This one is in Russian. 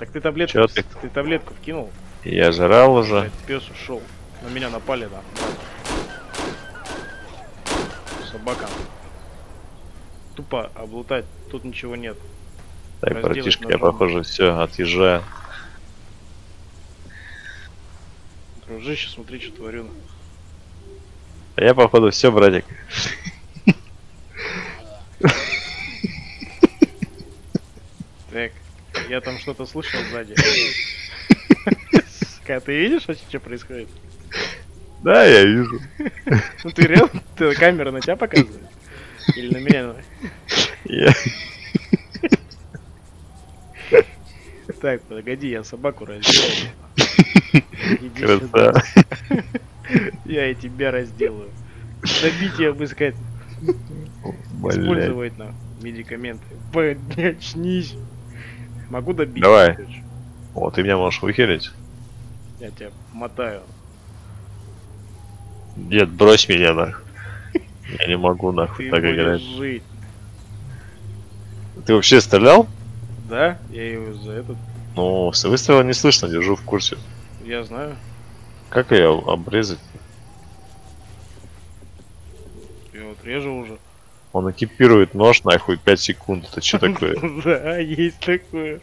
Так ты таблетку, Чё ты? ты таблетку вкинул? Я жрал уже. Блядь, пес ушел. На меня напали, да. Собака. Тупо облутать, тут ничего нет. Так, разделать братишка, я похоже все, отъезжаю. Дружище, смотри, что творю. А я походу все, братик. Так, я там что-то слышал сзади. Сука, ты видишь, что что происходит? Да, я вижу. Ну ты реально, ты камера на тебя показывает? Или на меня? Я- Так, подожди, я собаку разделаю. Красава. Я и тебя разделаю. Сказать, Блядь. использовать на медикаменты. Блядь, очнись. Могу добить? Давай. О, ты меня можешь выхилить? Я тебя мотаю. Дед, брось меня нахуй. Я не могу нахуй Ты так играть. жить. Ты вообще стрелял? Да? Я его за этот. Ну, с выстрела не слышно, держу в курсе. Я знаю. Как ее обрезать? Я вот режу уже. Он экипирует нож нахуй 5 секунд. Это что такое? Да, есть такое.